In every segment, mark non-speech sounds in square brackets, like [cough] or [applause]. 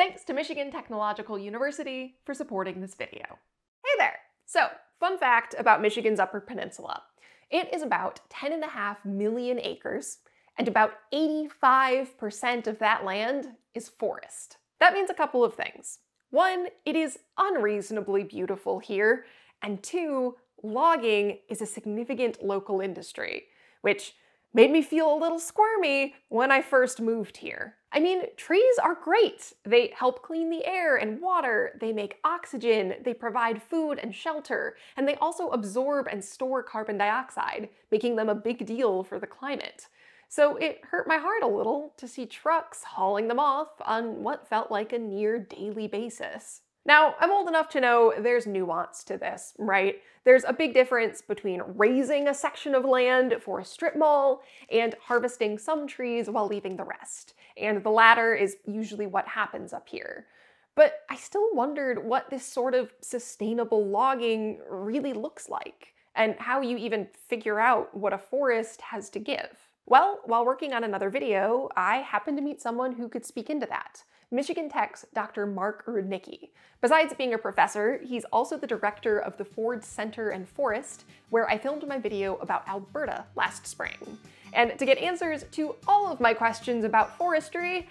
Thanks to Michigan Technological University for supporting this video. Hey there! So, fun fact about Michigan's Upper Peninsula. It is about 10.5 million acres, and about 85% of that land is forest. That means a couple of things. One, it is unreasonably beautiful here, and two, logging is a significant local industry, which made me feel a little squirmy when I first moved here. I mean, trees are great. They help clean the air and water, they make oxygen, they provide food and shelter, and they also absorb and store carbon dioxide, making them a big deal for the climate. So it hurt my heart a little to see trucks hauling them off on what felt like a near daily basis. Now, I'm old enough to know there's nuance to this, right? There's a big difference between razing a section of land for a strip mall and harvesting some trees while leaving the rest. And the latter is usually what happens up here. But I still wondered what this sort of sustainable logging really looks like, and how you even figure out what a forest has to give. Well, while working on another video, I happened to meet someone who could speak into that. Michigan Tech's Dr. Mark Rudnicki. Besides being a professor, he's also the director of the Ford Center and Forest, where I filmed my video about Alberta last spring. And to get answers to all of my questions about forestry,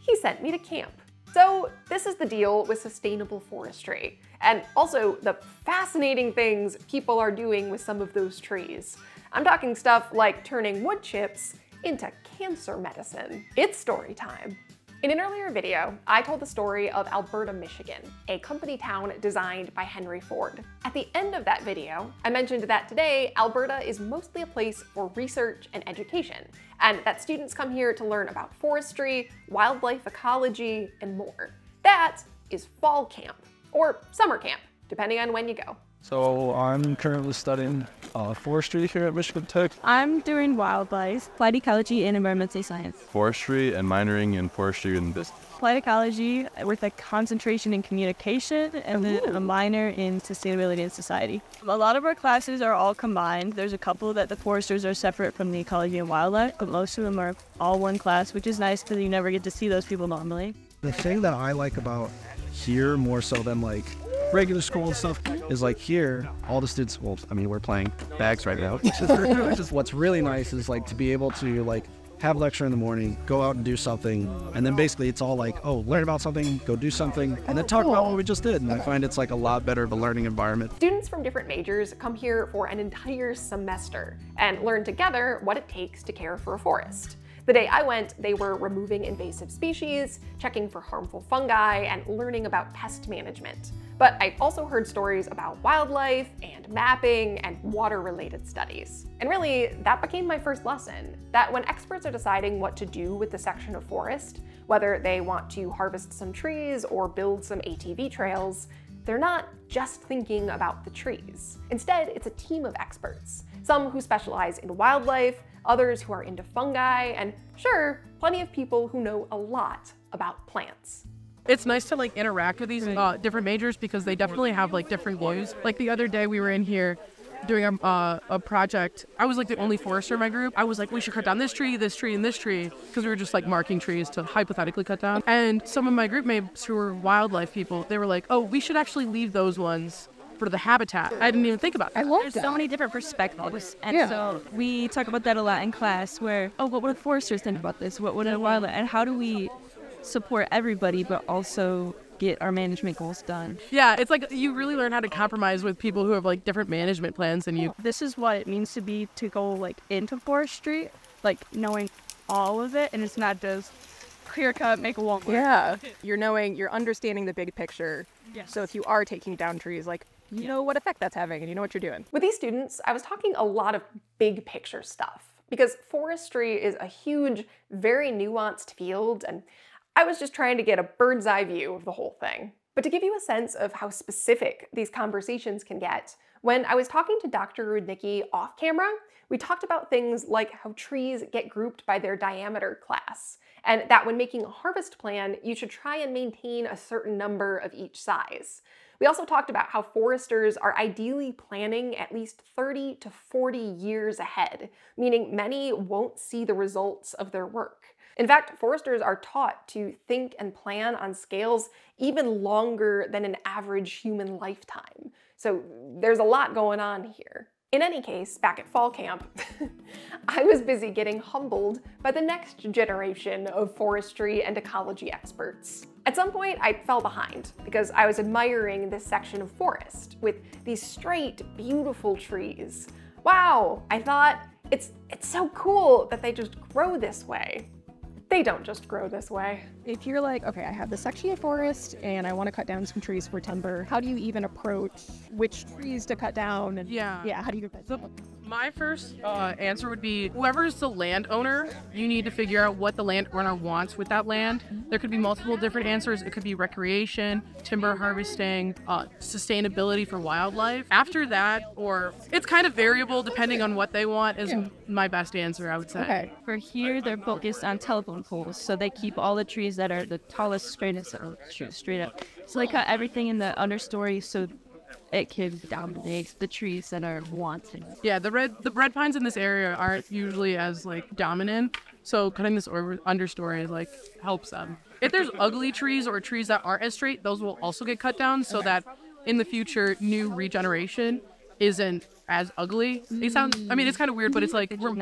he sent me to camp. So this is the deal with sustainable forestry, and also the fascinating things people are doing with some of those trees. I'm talking stuff like turning wood chips into cancer medicine. It's story time. In an earlier video, I told the story of Alberta, Michigan, a company town designed by Henry Ford. At the end of that video, I mentioned that today, Alberta is mostly a place for research and education, and that students come here to learn about forestry, wildlife ecology, and more. That is fall camp, or summer camp, depending on when you go. So I'm currently studying uh, forestry here at Michigan Tech. I'm doing wildlife, applied ecology, and environmental science. Forestry and minoring in forestry and business. Applied ecology with a concentration in communication and then a minor in sustainability and society. A lot of our classes are all combined. There's a couple that the foresters are separate from the ecology and wildlife, but most of them are all one class, which is nice because you never get to see those people normally. The thing that I like about here more so than like regular school and stuff is like here, all the students, well, I mean, we're playing bags right now. [laughs] Which is what's really nice is like to be able to like have lecture in the morning, go out and do something, and then basically it's all like, oh, learn about something, go do something, and then talk about what we just did. And I find it's like a lot better of a learning environment. Students from different majors come here for an entire semester and learn together what it takes to care for a forest. The day I went, they were removing invasive species, checking for harmful fungi, and learning about pest management. But I also heard stories about wildlife and mapping and water-related studies. And really, that became my first lesson, that when experts are deciding what to do with the section of forest, whether they want to harvest some trees or build some ATV trails, they're not just thinking about the trees. Instead, it's a team of experts, some who specialize in wildlife, others who are into fungi, and sure, plenty of people who know a lot about plants. It's nice to like interact with these uh, different majors because they definitely have like different views. Like the other day we were in here doing a, uh, a project. I was like the only forester in my group. I was like, we should cut down this tree, this tree, and this tree because we were just like marking trees to hypothetically cut down. And some of my group mates who were wildlife people, they were like, oh, we should actually leave those ones for the habitat. I didn't even think about that. I love There's that. so many different perspectives. And yeah. so we talk about that a lot in class where, oh, what would foresters think about this? What would a wildlife, and how do we support everybody, but also get our management goals done. Yeah, it's like you really learn how to compromise with people who have like different management plans than you. This is what it means to be to go like into forestry, like knowing all of it, and it's not just clear cut, make a wall. Yeah, you're knowing, you're understanding the big picture. Yes. So if you are taking down trees, like you know what effect that's having and you know what you're doing. With these students, I was talking a lot of big picture stuff because forestry is a huge, very nuanced field and I was just trying to get a bird's eye view of the whole thing. But to give you a sense of how specific these conversations can get, when I was talking to Dr. Rudnicki off camera, we talked about things like how trees get grouped by their diameter class, and that when making a harvest plan, you should try and maintain a certain number of each size. We also talked about how foresters are ideally planning at least 30 to 40 years ahead, meaning many won't see the results of their work. In fact, foresters are taught to think and plan on scales even longer than an average human lifetime. So there's a lot going on here. In any case, back at fall camp, [laughs] I was busy getting humbled by the next generation of forestry and ecology experts. At some point, I fell behind because I was admiring this section of forest with these straight, beautiful trees. Wow, I thought, it's, it's so cool that they just grow this way. They don't just grow this way. If you're like, okay, I have this section of forest and I want to cut down some trees for timber, how do you even approach which trees to cut down? And Yeah. yeah, how do you? My first uh, answer would be whoever's the landowner, you need to figure out what the landowner wants with that land. There could be multiple different answers. It could be recreation, timber harvesting, uh, sustainability for wildlife. After that, or it's kind of variable depending on what they want, is my best answer, I would say. Okay. For here, they're focused on telephone poles, so they keep all the trees that are the tallest, straightest, uh, straight- straight up. So they cut everything in the understory so it can dominate the trees that are wanted. Yeah, the red the red pines in this area aren't usually as like dominant, so cutting this over understory like helps them. If there's ugly trees or trees that aren't as straight, those will also get cut down so that in the future new regeneration isn't as ugly. It sounds I mean it's kind of weird, but it's like we're,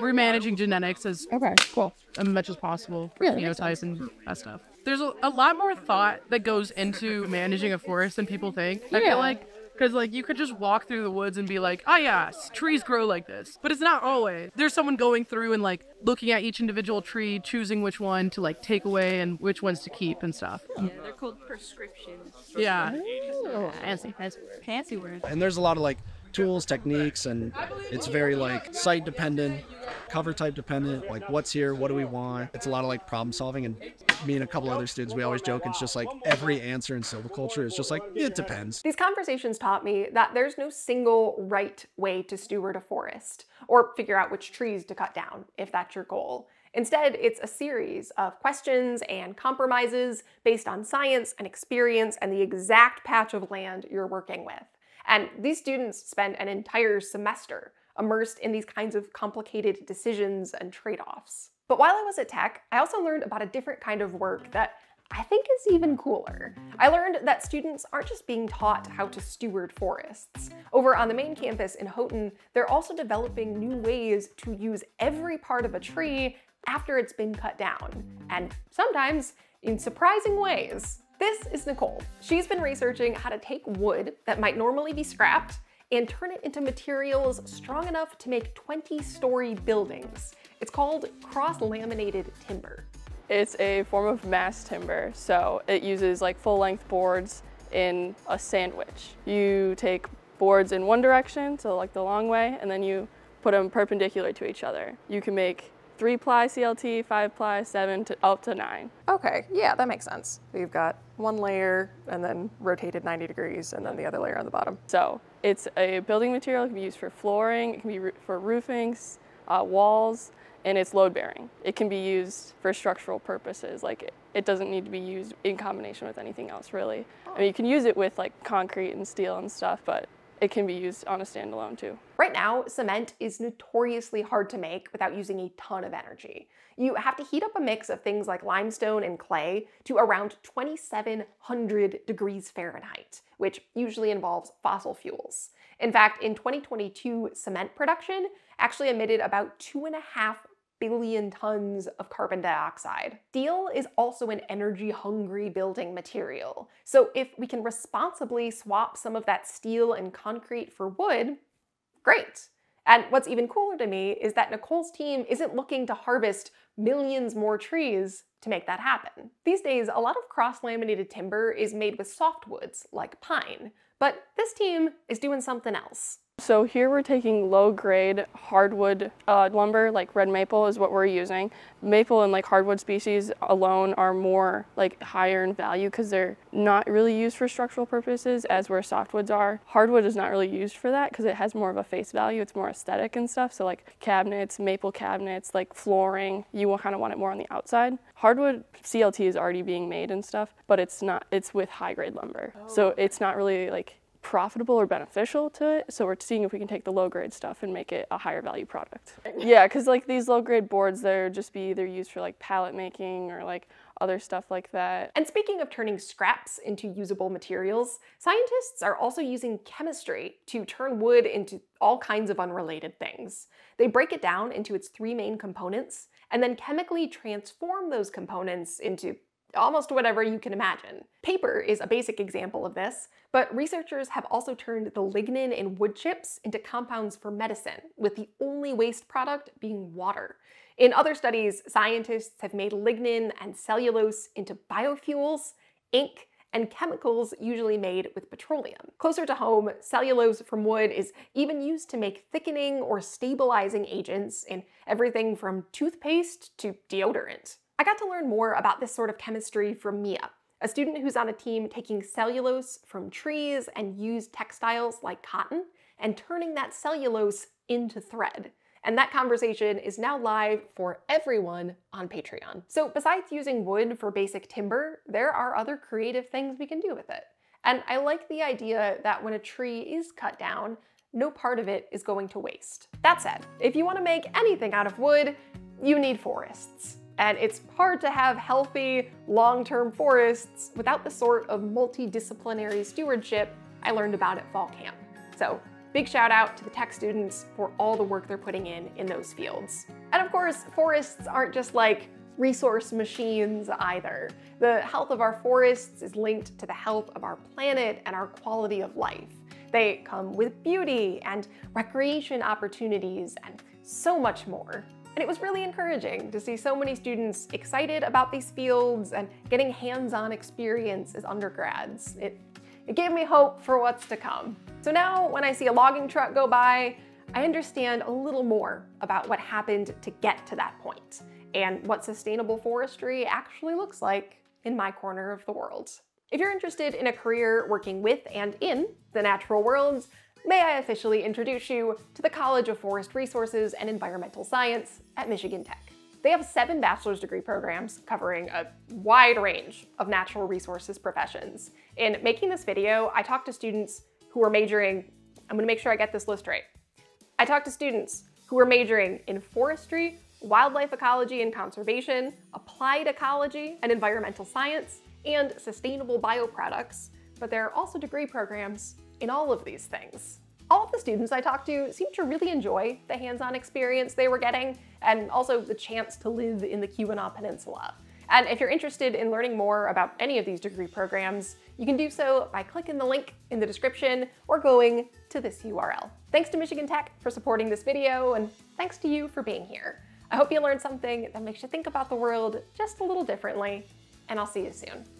we're managing genetics as Okay. Cool. as much as possible for Yeah, that makes phenotype and that stuff. There's a, a lot more thought that goes into managing a forest than people think. Yeah. I feel like because like you could just walk through the woods and be like, oh yeah, trees grow like this, but it's not always. There's someone going through and like looking at each individual tree, choosing which one to like take away and which ones to keep and stuff. Yeah, they're called prescriptions. Yeah. Fancy, fancy word. And there's a lot of like tools, techniques, and it's very like site dependent, cover type dependent. Like what's here, what do we want? It's a lot of like problem solving. And me and a couple other students, we always joke it's just like every answer in silviculture is just like it depends. These conversations taught me that there's no single right way to steward a forest or figure out which trees to cut down if that's your goal. Instead, it's a series of questions and compromises based on science and experience and the exact patch of land you're working with. And these students spend an entire semester immersed in these kinds of complicated decisions and trade offs. But while I was at Tech, I also learned about a different kind of work that I think is even cooler. I learned that students aren't just being taught how to steward forests. Over on the main campus in Houghton, they're also developing new ways to use every part of a tree after it's been cut down, and sometimes in surprising ways. This is Nicole. She's been researching how to take wood that might normally be scrapped and turn it into materials strong enough to make 20 story buildings. It's called cross laminated timber. It's a form of mass timber, so it uses like full length boards in a sandwich. You take boards in one direction, so like the long way, and then you put them perpendicular to each other. You can make three ply CLT, five ply, seven to up to nine. Okay, yeah, that makes sense. So you've got one layer and then rotated 90 degrees and then the other layer on the bottom. So it's a building material. It can be used for flooring. It can be for roofings, uh, walls, and it's load bearing. It can be used for structural purposes. Like it, it doesn't need to be used in combination with anything else, really. I mean, you can use it with like concrete and steel and stuff, but it can be used on a standalone too. Right now, cement is notoriously hard to make without using a ton of energy. You have to heat up a mix of things like limestone and clay to around 2700 degrees Fahrenheit, which usually involves fossil fuels. In fact, in 2022, cement production actually emitted about two and a half billion tons of carbon dioxide. Steel is also an energy hungry building material. So if we can responsibly swap some of that steel and concrete for wood, great. And what's even cooler to me is that Nicole's team isn't looking to harvest millions more trees to make that happen. These days, a lot of cross laminated timber is made with softwoods like pine, but this team is doing something else. So here we're taking low grade hardwood uh, lumber, like red maple is what we're using. Maple and like hardwood species alone are more like higher in value because they're not really used for structural purposes as where softwoods are. Hardwood is not really used for that because it has more of a face value. It's more aesthetic and stuff. So like cabinets, maple cabinets, like flooring, you will kind of want it more on the outside. Hardwood CLT is already being made and stuff, but it's not. It's with high grade lumber, so it's not really like profitable or beneficial to it. So we're seeing if we can take the low grade stuff and make it a higher value product. [laughs] Yeah, because like these low grade boards, they're just be either used for like pallet making or like other stuff like that. And speaking of turning scraps into usable materials, scientists are also using chemistry to turn wood into all kinds of unrelated things. They break it down into its three main components and then chemically transform those components into almost whatever you can imagine. Paper is a basic example of this, but researchers have also turned the lignin in wood chips into compounds for medicine, with the only waste product being water. In other studies, scientists have made lignin and cellulose into biofuels, ink, and chemicals usually made with petroleum. Closer to home, cellulose from wood is even used to make thickening or stabilizing agents in everything from toothpaste to deodorant. I got to learn more about this sort of chemistry from Mia, a student who's on a team taking cellulose from trees and used textiles like cotton and turning that cellulose into thread. And that conversation is now live for everyone on Patreon. So besides using wood for basic timber, there are other creative things we can do with it. And I like the idea that when a tree is cut down, no part of it is going to waste. That said, if you want to make anything out of wood, you need forests. And it's hard to have healthy, long-term forests without the sort of multidisciplinary stewardship I learned about at fall camp. So Big shout out to the tech students for all the work they're putting in in those fields. And of course, forests aren't just like resource machines either. The health of our forests is linked to the health of our planet and our quality of life. They come with beauty and recreation opportunities and so much more. And it was really encouraging to see so many students excited about these fields and getting hands-on experience as undergrads. It, it gave me hope for what's to come. So now when I see a logging truck go by, I understand a little more about what happened to get to that point and what sustainable forestry actually looks like in my corner of the world. If you're interested in a career working with and in the natural worlds, may I officially introduce you to the College of Forest Resources and Environmental Science at Michigan Tech. They have seven bachelor's degree programs covering a wide range of natural resources professions. In making this video, I talked to students who are majoring, I'm gonna make sure I get this list right. I talked to students who are majoring in forestry, wildlife ecology and conservation, applied ecology and environmental science, and sustainable bioproducts, but there are also degree programs in all of these things. All of the students I talked to seemed to really enjoy the hands-on experience they were getting and also the chance to live in the Keweenaw Peninsula. And if you're interested in learning more about any of these degree programs, you can do so by clicking the link in the description or going to this URL. Thanks to Michigan Tech for supporting this video, and thanks to you for being here. I hope you learned something that makes you think about the world just a little differently, and I'll see you soon.